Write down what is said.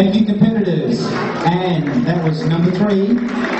Thank you, competitors, And that was number three.